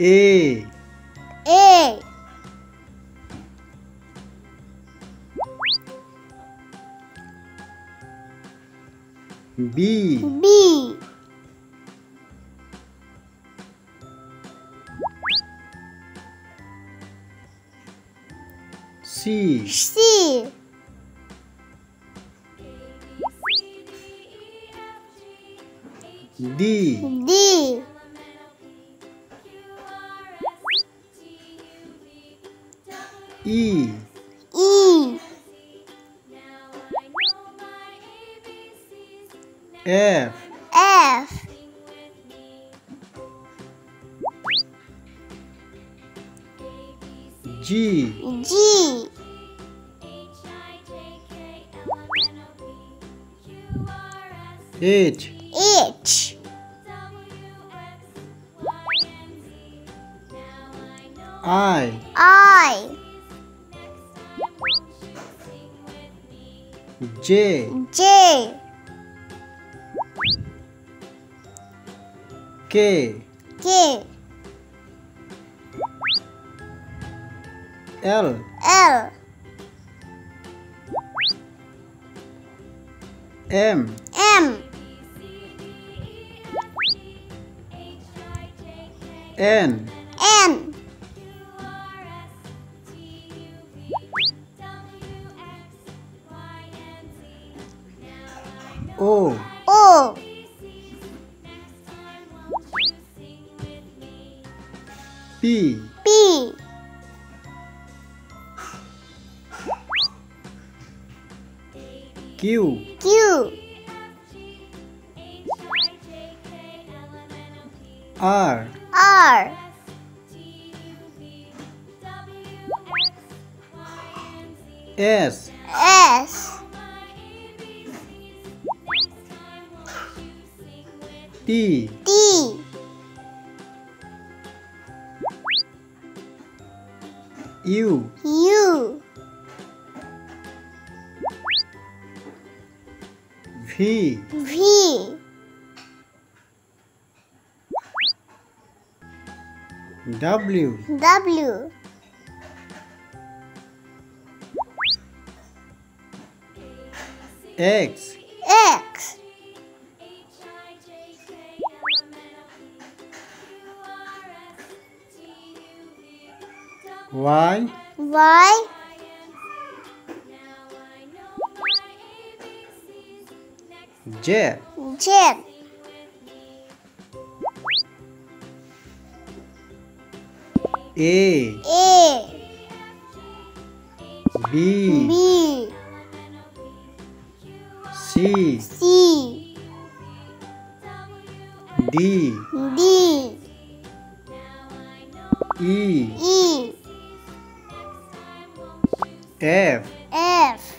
A. A. B. B. C. C. D. D E. E. F. F. G. G. H. H. I. I J. J. K. K. L. L. M. M. N. N O O P. P. Q. Q. R. R. S. S T. T. U. U. V. V. W. W. X. X Y Y Z Z A. A. B. B. C. C. D. D. E. E F. F.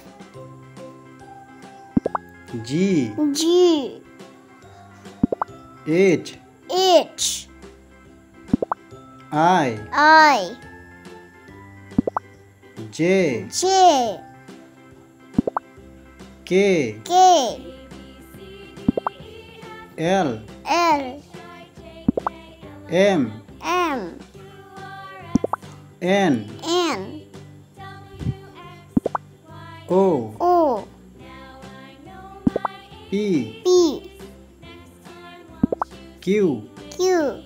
G. G. H. H. I. I. J. J. K. K. L. L. M. M. N. N O. O. P. P. Q. Q.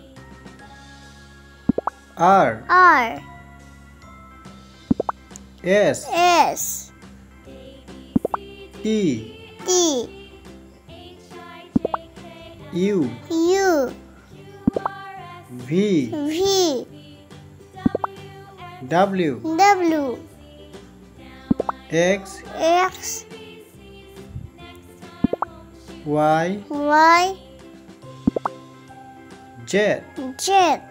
R. R. S. S. T. T. U. U. V. V. W. W X X Y Y Z. Z